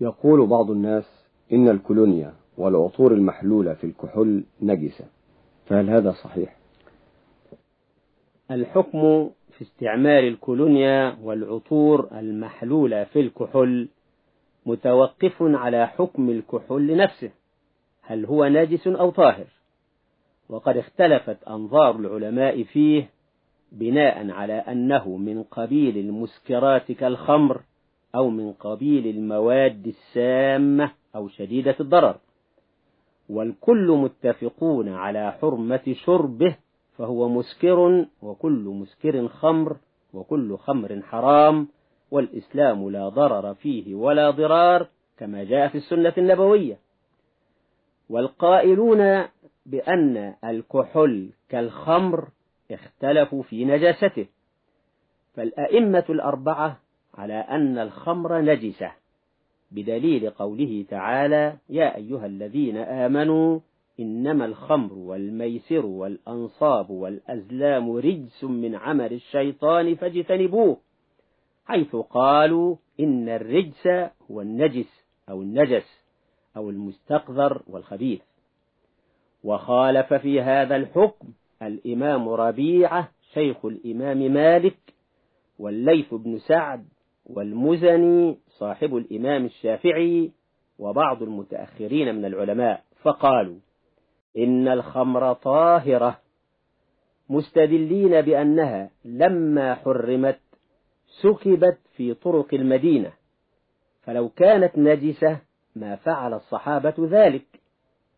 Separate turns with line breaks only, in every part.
يقول بعض الناس إن الكولونيا والعطور المحلولة في الكحول نجسة فهل هذا صحيح؟
الحكم في استعمال الكولونيا والعطور المحلولة في الكحول متوقف على حكم الكحول نفسه هل هو ناجس أو طاهر وقد اختلفت أنظار العلماء فيه بناء على أنه من قبيل المسكرات كالخمر أو من قبيل المواد السامة أو شديدة الضرر. والكل متفقون على حرمة شربه فهو مسكر وكل مسكر خمر وكل خمر حرام والإسلام لا ضرر فيه ولا ضرار كما جاء في السنة النبوية. والقائلون بأن الكحول كالخمر اختلفوا في نجاسته. فالأئمة الأربعة على أن الخمر نجسة بدليل قوله تعالى يا أيها الذين آمنوا إنما الخمر والميسر والأنصاب والأزلام رجس من عمل الشيطان فاجتنبوه حيث قالوا إن الرجس هو النجس أو النجس أو المستقذر والخبيث وخالف في هذا الحكم الإمام ربيعة شيخ الإمام مالك والليث بن سعد والمزني صاحب الإمام الشافعي وبعض المتأخرين من العلماء فقالوا إن الخمر طاهرة مستدلين بأنها لما حرمت سكبت في طرق المدينة فلو كانت نجسة ما فعل الصحابة ذلك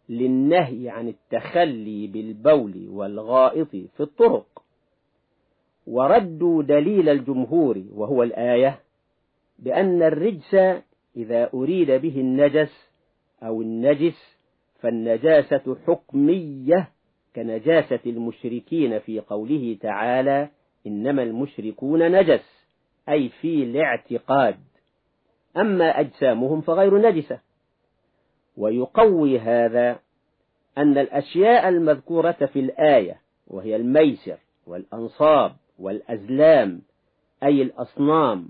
للنهي عن التخلي بالبول والغائط في الطرق. وردوا دليل الجمهور وهو الآية بأن الرجس إذا أريد به النجس أو النجس فالنجاسة حكمية كنجاسة المشركين في قوله تعالى إنما المشركون نجس أي في الاعتقاد. أما أجسامهم فغير نجسة. ويقوي هذا أن الأشياء المذكورة في الآية وهي الميسر والأنصاب والأزلام أي الأصنام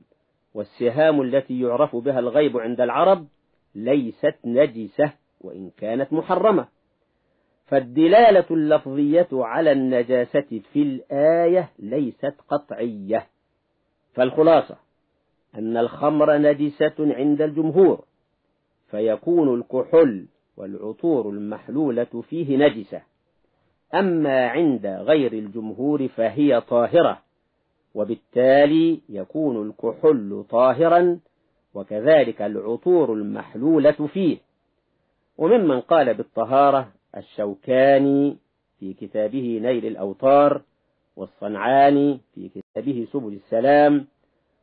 والسهام التي يعرف بها الغيب عند العرب ليست نجسة وإن كانت محرمة. فالدلالة اللفظية على النجاسة في الآية ليست قطعية. فالخلاصة أن الخمر نجسة عند الجمهور فيكون الكحول والعطور المحلولة فيه نجسة. أما عند غير الجمهور فهي طاهرة. وبالتالي يكون الكحول طاهرا وكذلك العطور المحلولة فيه. وممن قال بالطهارة الشوكاني في كتابه نيل الأوطار والصنعاني في كتابه سبل السلام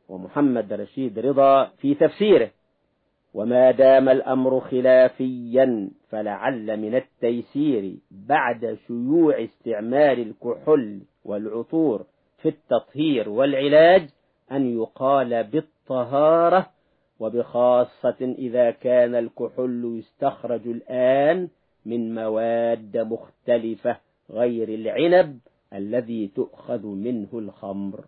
ومحمد رشيد رضا في تفسيره. وما دام الأمر خلافيا فلعل من التيسير بعد شيوع استعمال الكحول والعطور في التطهير والعلاج أن يقال بالطهارة وبخاصة إذا كان الكحول يستخرج الآن من مواد مختلفة غير العنب الذي تؤخذ منه الخمر.